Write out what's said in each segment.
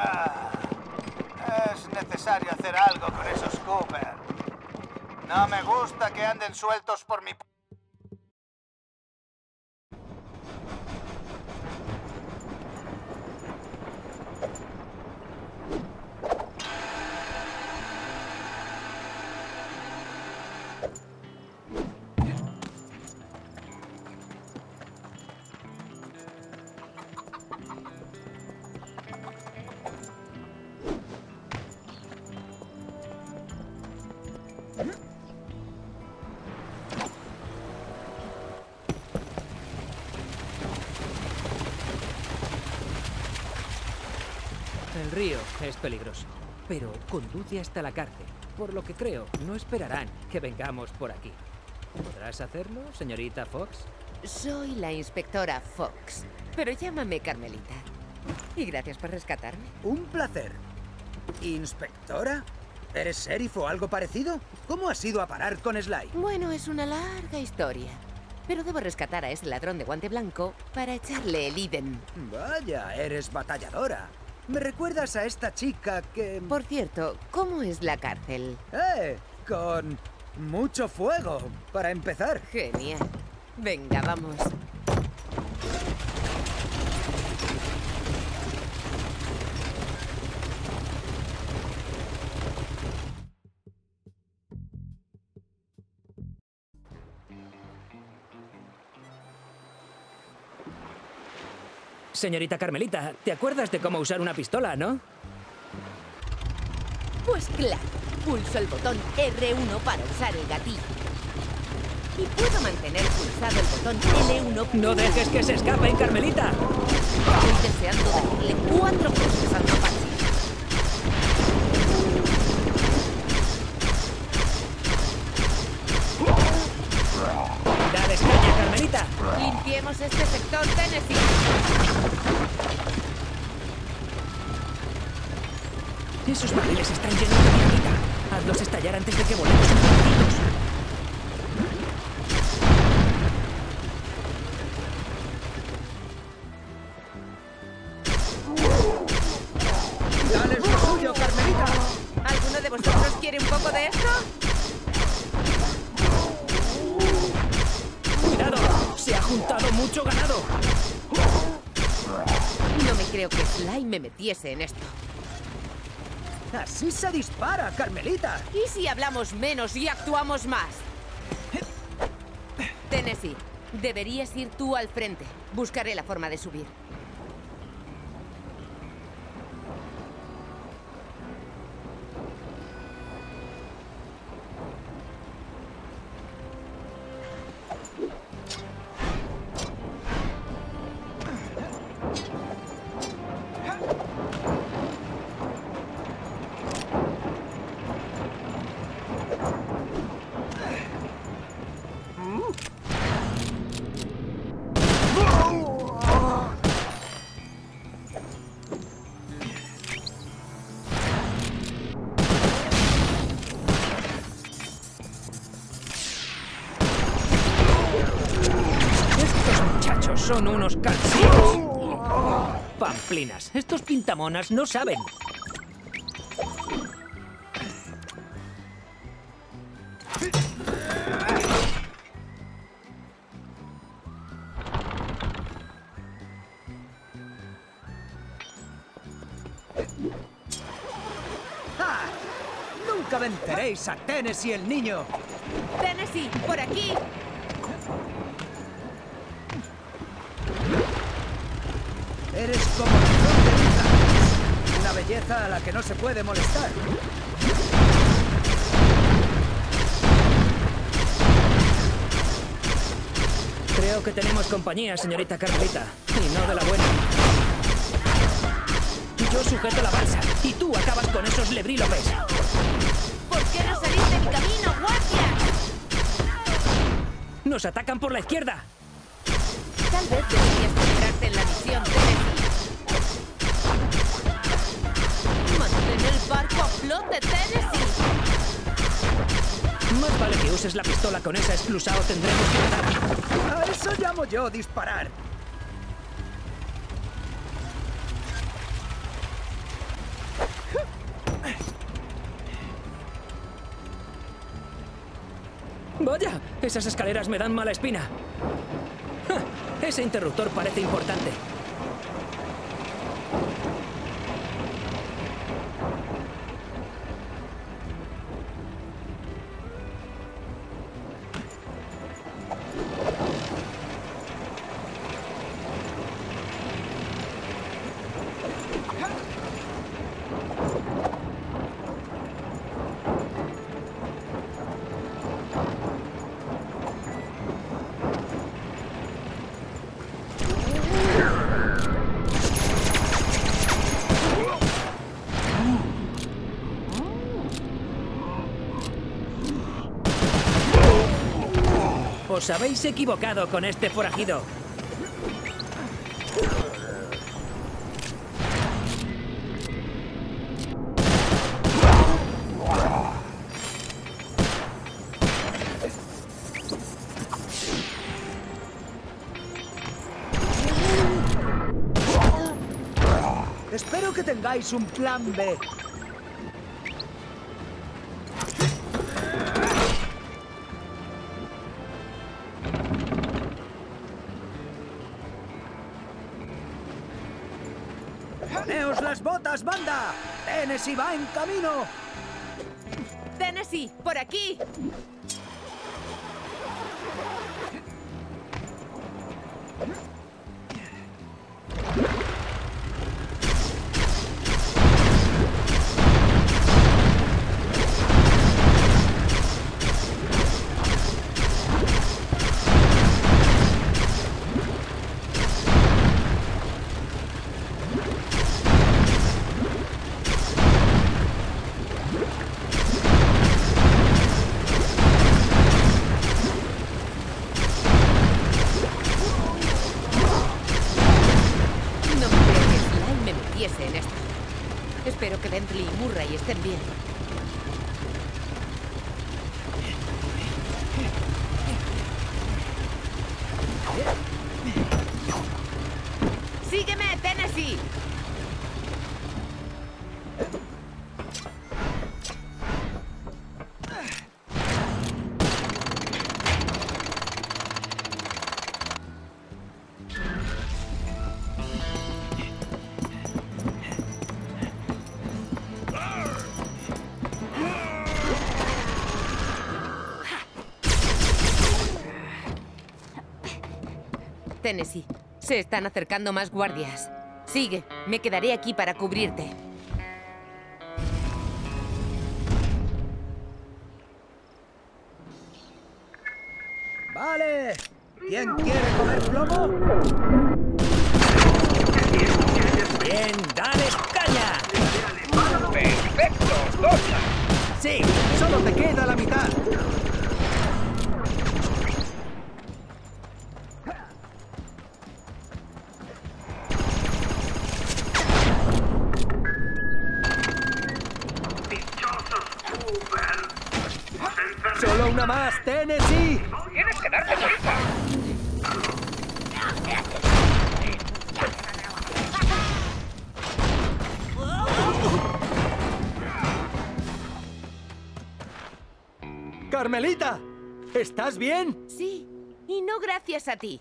Ah, es necesario hacer algo con esos Cooper. No me gusta que anden sueltos por mi... El río es peligroso, pero conduce hasta la cárcel, por lo que creo no esperarán que vengamos por aquí. ¿Podrás hacerlo, señorita Fox? Soy la inspectora Fox, pero llámame Carmelita. Y gracias por rescatarme. Un placer. ¿Inspectora? ¿Eres sheriff o algo parecido? ¿Cómo has ido a parar con Sly? Bueno, es una larga historia. Pero debo rescatar a ese ladrón de guante blanco para echarle el idem. Vaya, eres batalladora. Me recuerdas a esta chica que... Por cierto, ¿cómo es la cárcel? ¡Eh! Con mucho fuego, para empezar. Genial. Venga, vamos. Señorita Carmelita, ¿te acuerdas de cómo usar una pistola, no? Pues claro, pulso el botón R1 para usar el gatillo. Y puedo mantener pulsado el botón L1. ¡No dejes que se escapen, Carmelita! Estoy deseando decirle cuatro cosas al mapache. ¡Dale caña, Carmelita! Limpiemos este sector, Tennessee. Esos barriles están llenos de dinamita. Hazlos estallar antes de que volemos un pedacitos. ¡Dale lo suyo, Carmelita! ¿Alguno de vosotros quiere un poco de esto? ¡Cuidado! ¡Se ha juntado mucho ganado! No me creo que Sly me metiese en esto. ¡Así se dispara, Carmelita! ¿Y si hablamos menos y actuamos más? Tennessee, deberías ir tú al frente. Buscaré la forma de subir. Son unos cansinos. Pamplinas, estos pintamonas no saben. ¡Ah! ¡Nunca venceréis a Tennessee el niño! Tennessee, por aquí. Eres como la flor de. Una belleza a la que no se puede molestar. Creo que tenemos compañía, señorita Carmelita. Y no de la buena. Yo sujeto la balsa y tú acabas con esos lebrílopes. ¿Por qué no salís de mi camino, guardia? Nos atacan por la izquierda. Tal vez deberías centrarte en la misión, Mantén el barco a flote, Tennessee. Más vale que uses la pistola con esa esclusa o tendremos que matar. A eso llamo yo disparar. ¡Vaya! Esas escaleras me dan mala espina. Ese interruptor parece importante. Habéis equivocado con este forajido. Espero que tengáis un plan B. ¡Poneos las botas, banda! ¡Tennessee va en camino! Tennessee, por aquí. Tennessee, se están acercando más guardias. Sigue, me quedaré aquí para cubrirte. ¡Vale! ¿Quién quiere comer plomo? Bien, dale caña. ¡Perfecto! ¡Dobla! Sí, solo te queda la mitad. Tennessee. ¡Tienes que darte prisa! Carmelita, ¿estás bien? Sí, y no gracias a ti.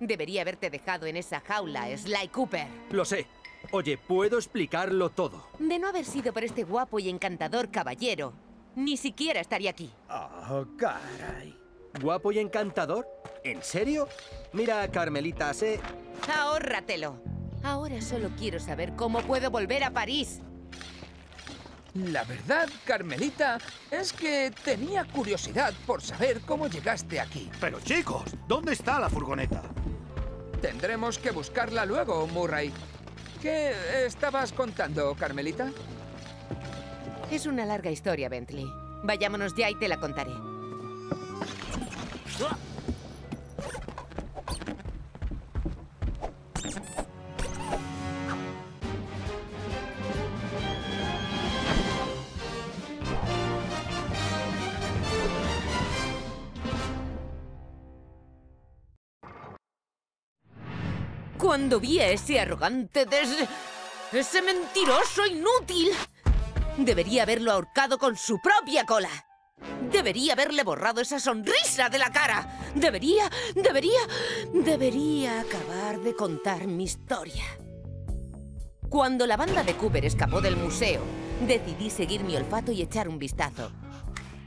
Debería haberte dejado en esa jaula, Sly Cooper. Lo sé. Oye, puedo explicarlo todo. De no haber sido por este guapo y encantador caballero, ni siquiera estaría aquí. Oh, caray. ¿Guapo y encantador? ¿En serio? Mira, Carmelita, sé... Ahórratelo. Ahora solo quiero saber cómo puedo volver a París. La verdad, Carmelita, es que tenía curiosidad por saber cómo llegaste aquí. Pero chicos, ¿dónde está la furgoneta? Tendremos que buscarla luego, Murray. ¿Qué estabas contando, Carmelita? Es una larga historia, Bentley. Vayámonos ya y te la contaré. Cuando vi a ese arrogante des... ¡Ese mentiroso inútil! Debería haberlo ahorcado con su propia cola. Debería haberle borrado esa sonrisa de la cara. Debería, debería, debería acabar de contar mi historia. Cuando la banda de Cooper escapó del museo, decidí seguir mi olfato y echar un vistazo.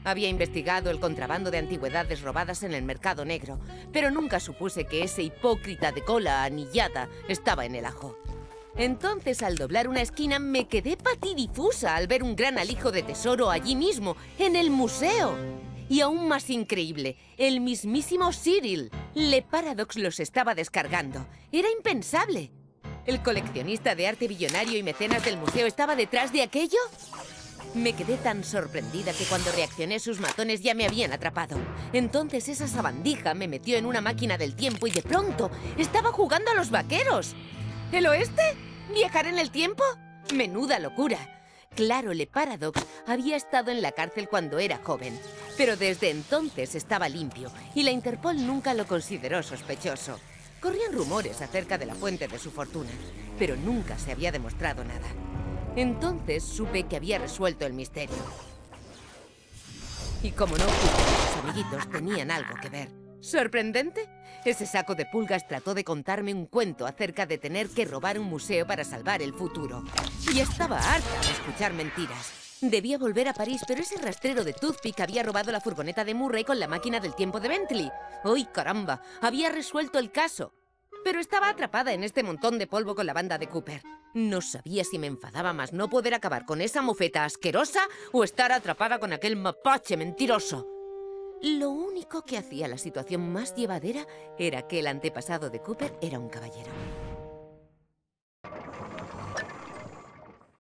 Había investigado el contrabando de antigüedades robadas en el mercado negro, pero nunca supuse que ese hipócrita de cola anillada estaba en el ajo. Entonces, al doblar una esquina, me quedé patidifusa al ver un gran alijo de tesoro allí mismo, en el museo. Y aún más increíble, el mismísimo Cyril. Le Paradox los estaba descargando. Era impensable. ¿El coleccionista de arte billonario y mecenas del museo estaba detrás de aquello? Me quedé tan sorprendida que cuando reaccioné sus matones ya me habían atrapado. Entonces esa sabandija me metió en una máquina del tiempo y de pronto estaba jugando a los vaqueros. ¿El oeste? ¿Viajar en el tiempo? Menuda locura. Claro, Le Paradox había estado en la cárcel cuando era joven, pero desde entonces estaba limpio y la Interpol nunca lo consideró sospechoso. Corrían rumores acerca de la fuente de su fortuna, pero nunca se había demostrado nada. Entonces supe que había resuelto el misterio. Y como no, sus amiguitos tenían algo que ver. ¿Sorprendente? Ese saco de pulgas trató de contarme un cuento acerca de tener que robar un museo para salvar el futuro. Y estaba harta de escuchar mentiras. Debía volver a París, pero ese rastrero de Toothpick había robado la furgoneta de Murray con la máquina del tiempo de Bentley. ¡Ay, caramba! Había resuelto el caso. Pero estaba atrapada en este montón de polvo con la banda de Cooper. No sabía si me enfadaba más no poder acabar con esa mofeta asquerosa o estar atrapada con aquel mapache mentiroso. Lo único que hacía la situación más llevadera era que el antepasado de Cooper era un caballero.